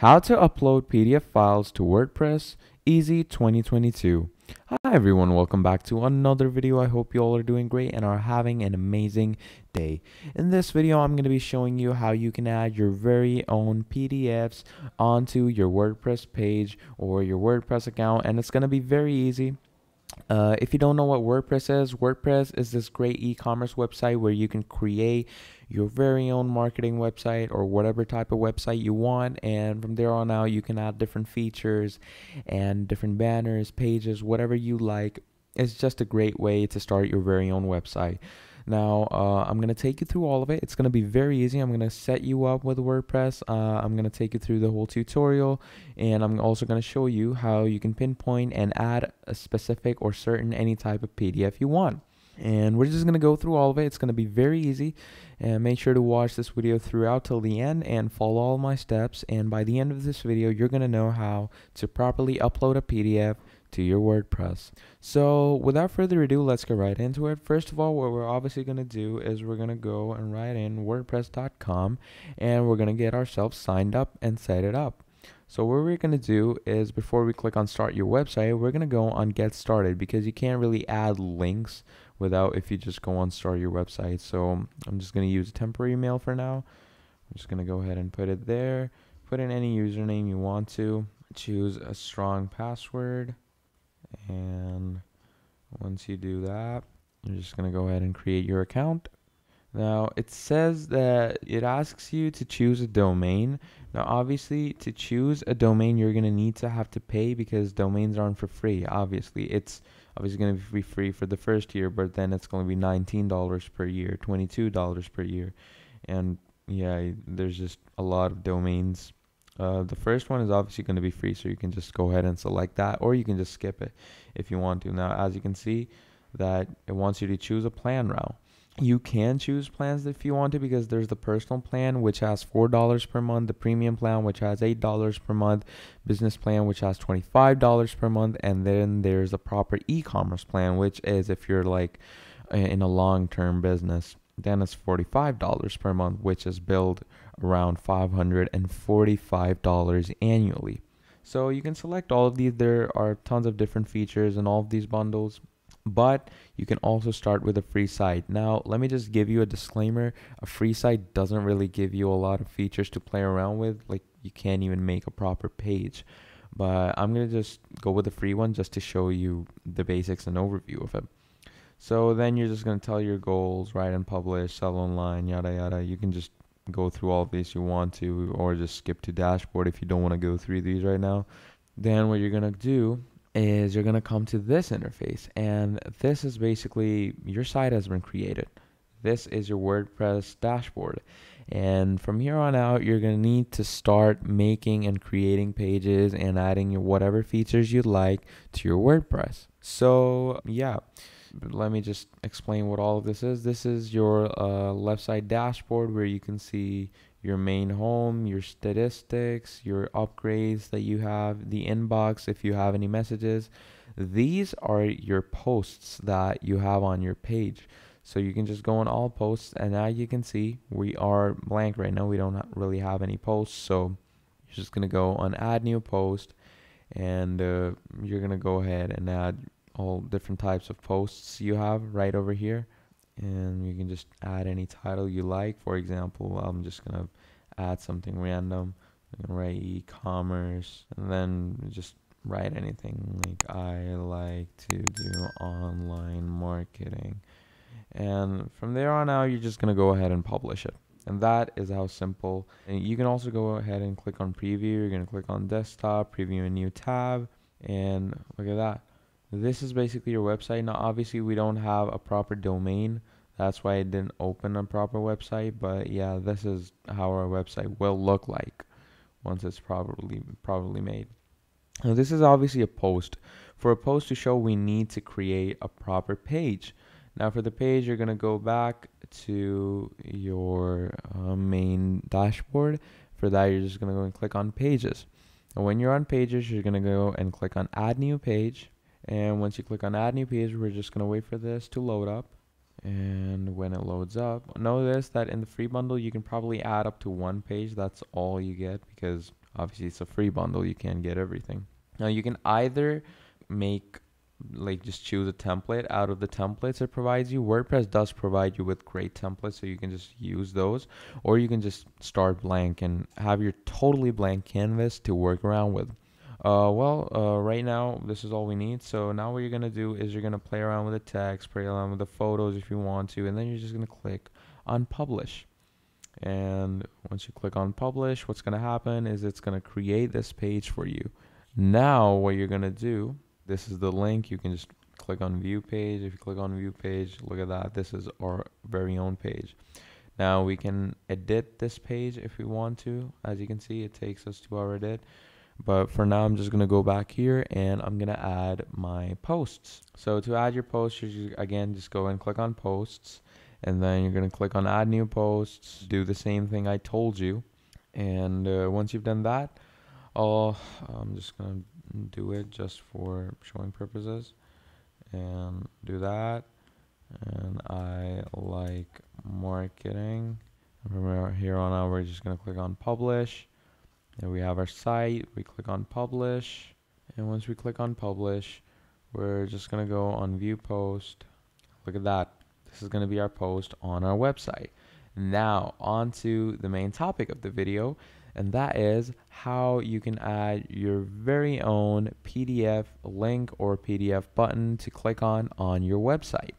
How to upload PDF files to WordPress Easy 2022. Hi everyone, welcome back to another video. I hope you all are doing great and are having an amazing day. In this video, I'm going to be showing you how you can add your very own PDFs onto your WordPress page or your WordPress account and it's going to be very easy. Uh, if you don't know what WordPress is, WordPress is this great e-commerce website where you can create your very own marketing website or whatever type of website you want and from there on out you can add different features and different banners, pages, whatever you like. It's just a great way to start your very own website. Now, uh, I'm going to take you through all of it. It's going to be very easy. I'm going to set you up with WordPress. Uh, I'm going to take you through the whole tutorial, and I'm also going to show you how you can pinpoint and add a specific or certain any type of PDF you want. And we're just going to go through all of it. It's going to be very easy. And make sure to watch this video throughout till the end and follow all my steps. And by the end of this video, you're going to know how to properly upload a PDF to your WordPress. So without further ado, let's get right into it. First of all, what we're obviously going to do is we're going to go and write in wordpress.com and we're going to get ourselves signed up and set it up. So what we're going to do is before we click on start your website, we're going to go on get started because you can't really add links without if you just go on start your website. So I'm just going to use a temporary email for now. I'm just going to go ahead and put it there. Put in any username you want to. Choose a strong password and once you do that you're just going to go ahead and create your account now it says that it asks you to choose a domain now obviously to choose a domain you're going to need to have to pay because domains aren't for free obviously it's obviously going to be free for the first year but then it's going to be $19 per year $22 per year and yeah there's just a lot of domains uh, the first one is obviously going to be free, so you can just go ahead and select that, or you can just skip it if you want to. Now, as you can see, that it wants you to choose a plan route. You can choose plans if you want to because there's the personal plan which has $4 per month, the premium plan which has $8 per month, business plan which has $25 per month, and then there's a proper e-commerce plan which is if you're like in a long-term business then it's $45 per month, which is billed around $545 annually. So you can select all of these. There are tons of different features in all of these bundles, but you can also start with a free site. Now, let me just give you a disclaimer. A free site doesn't really give you a lot of features to play around with. Like you can't even make a proper page. But I'm going to just go with the free one just to show you the basics and overview of it. So then you're just going to tell your goals, write and publish, sell online, yada yada. You can just go through all of these you want to, or just skip to dashboard if you don't want to go through these right now. Then what you're going to do is you're going to come to this interface, and this is basically your site has been created. This is your WordPress dashboard. And from here on out, you're going to need to start making and creating pages and adding your whatever features you'd like to your WordPress. So, yeah let me just explain what all of this is. This is your uh, left side dashboard where you can see your main home, your statistics, your upgrades that you have, the inbox if you have any messages. These are your posts that you have on your page. So you can just go on all posts and now you can see we are blank right now. We don't really have any posts. So you're just going to go on add new post and uh, you're going to go ahead and add all different types of posts you have right over here and you can just add any title you like. For example I'm just gonna add something random. I'm gonna write e-commerce and then just write anything like I like to do online marketing. And from there on out you're just gonna go ahead and publish it. And that is how simple. And you can also go ahead and click on preview. You're gonna click on desktop preview a new tab and look at that. This is basically your website. Now, obviously, we don't have a proper domain. That's why it didn't open a proper website. But yeah, this is how our website will look like once it's properly properly made. Now, this is obviously a post. For a post to show, we need to create a proper page. Now, for the page, you're going to go back to your uh, main dashboard. For that, you're just going to go and click on pages. And when you're on pages, you're going to go and click on add new page and once you click on add new page, we're just going to wait for this to load up. And when it loads up, notice that in the free bundle, you can probably add up to one page. That's all you get because obviously it's a free bundle. You can't get everything. Now you can either make like just choose a template. Out of the templates it provides you wordpress does provide you with great templates so you can just use those. Or you can just start blank and have your totally blank canvas to work around with uh, well uh, right now this is all we need. So now what you're gonna do is you're gonna play around with the text play around with the photos if you want to and then you're just gonna click on publish and once you click on publish what's gonna happen is it's gonna create this page for you. Now what you're gonna do this is the link. You can just click on view page. If you click on view page look at that. This is our very own page. Now we can edit this page if we want to. As you can see it takes us to our edit but for now I'm just gonna go back here and I'm gonna add my posts. So to add your posts you again just go and click on posts and then you're gonna click on add new posts do the same thing I told you. And uh, once you've done that I'll I'm just gonna do it just for showing purposes. And do that. And I like marketing. From here on out we're just gonna click on publish and we have our site we click on publish and once we click on publish we're just gonna go on view post. Look at that. This is gonna be our post on our website. Now on to the main topic of the video and that is how you can add your very own PDF link or PDF button to click on on your website.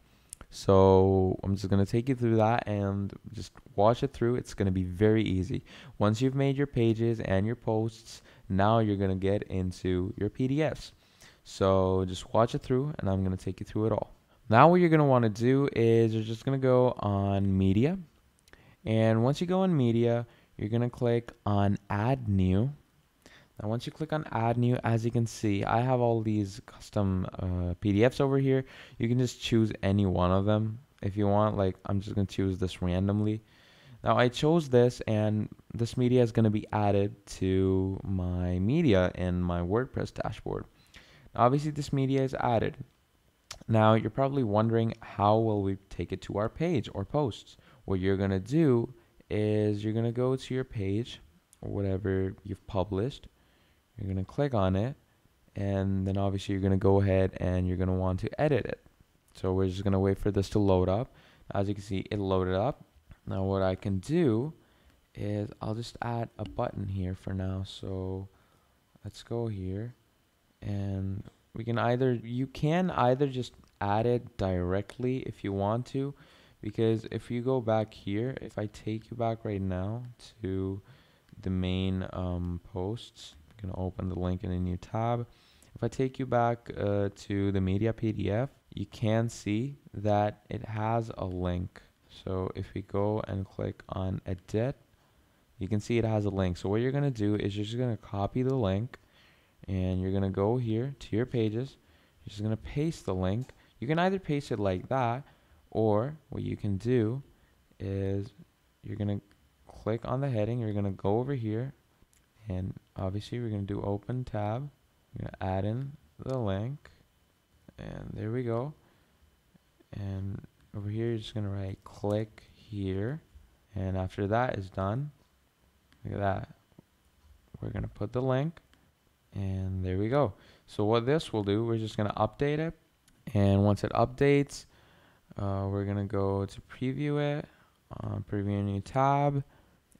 So I'm just going to take you through that and just watch it through. It's going to be very easy. Once you've made your pages and your posts, now you're going to get into your PDFs. So just watch it through and I'm going to take you through it all. Now what you're going to want to do is you're just going to go on media. And once you go on media, you're going to click on add new. Now once you click on add new, as you can see, I have all these custom uh, PDFs over here. You can just choose any one of them if you want. Like I'm just going to choose this randomly. Now I chose this and this media is going to be added to my media in my WordPress dashboard. Now, obviously this media is added. Now you're probably wondering how will we take it to our page or posts? What you're going to do is you're going to go to your page or whatever you've published. You're going to click on it. And then obviously you're going to go ahead and you're going to want to edit it. So we're just going to wait for this to load up. As you can see, it loaded up. Now what I can do is I'll just add a button here for now. So let's go here and we can either, you can either just add it directly if you want to because if you go back here if I take you back right now to the main um, posts I'm gonna open the link in a new tab if I take you back uh, to the media PDF you can see that it has a link so if we go and click on edit you can see it has a link so what you're gonna do is you're just gonna copy the link and you're gonna go here to your pages you're just gonna paste the link you can either paste it like that or what you can do is you're going to click on the heading. You're going to go over here. And obviously, we're going to do open tab. Going to add in the link. And there we go. And over here, you're just going to write click here. And after that is done, look at that. We're going to put the link. And there we go. So what this will do, we're just going to update it. And once it updates, uh, we're gonna go to preview it, uh, preview a new tab,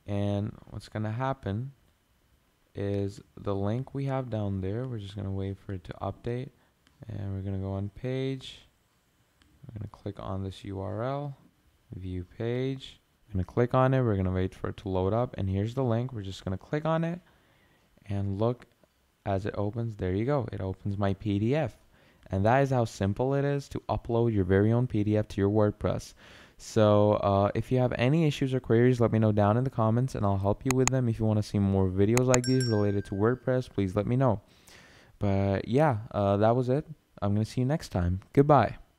and what's gonna happen is the link we have down there, we're just gonna wait for it to update, and we're gonna go on page, we're gonna click on this URL, view page, we're gonna click on it, we're gonna wait for it to load up, and here's the link, we're just gonna click on it, and look as it opens, there you go, it opens my PDF. And that is how simple it is to upload your very own PDF to your WordPress. So uh, if you have any issues or queries, let me know down in the comments and I'll help you with them. If you want to see more videos like these related to WordPress, please let me know. But yeah, uh, that was it. I'm going to see you next time. Goodbye.